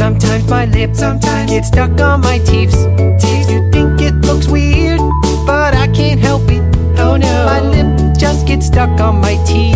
Sometimes my lip sometimes get stuck on my teeth. Teeth, you think it looks weird, but I can't help it. Oh no, my lip just gets stuck on my teeth.